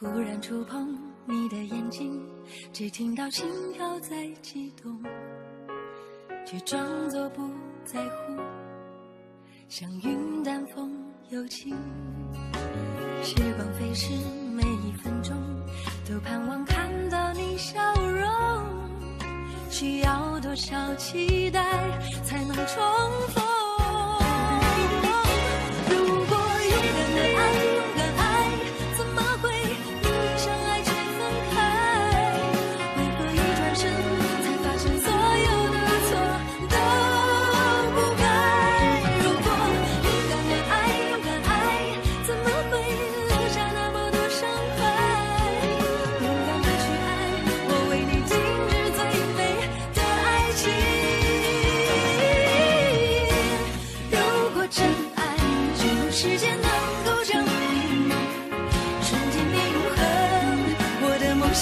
忽然触碰你的眼睛，只听到心跳在悸动，却装作不在乎，像云淡风又轻。时光飞逝，每一分钟都盼望看到你笑容，需要多少期待才能重逢？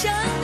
想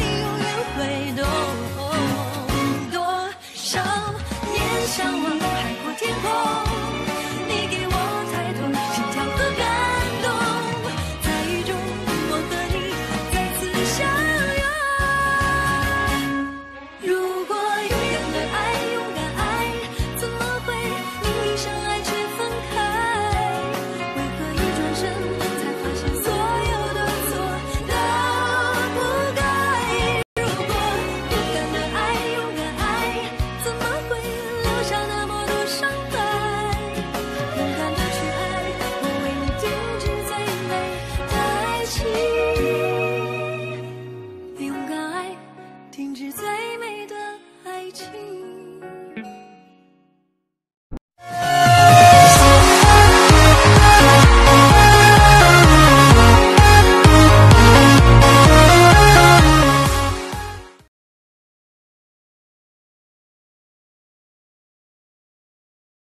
hundreds